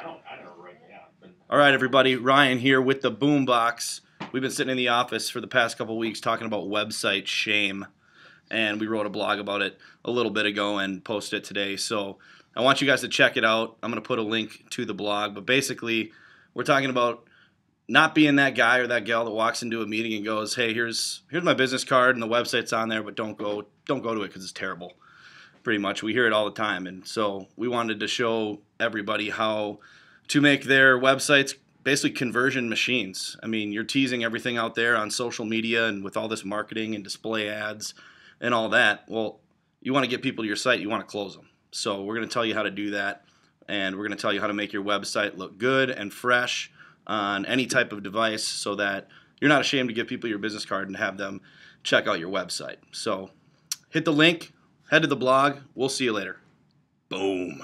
I don't, I don't All right, everybody. Ryan here with the Boom Box. We've been sitting in the office for the past couple weeks talking about website shame, and we wrote a blog about it a little bit ago and posted it today. So I want you guys to check it out. I'm going to put a link to the blog, but basically, we're talking about not being that guy or that gal that walks into a meeting and goes, "Hey, here's here's my business card and the website's on there, but don't go don't go to it because it's terrible." Pretty much, we hear it all the time, and so we wanted to show everybody how to make their websites basically conversion machines. I mean, you're teasing everything out there on social media and with all this marketing and display ads and all that. Well, you want to get people to your site, you want to close them. So, we're going to tell you how to do that, and we're going to tell you how to make your website look good and fresh on any type of device so that you're not ashamed to give people your business card and have them check out your website. So, hit the link, head to the blog. We'll see you later. Boom.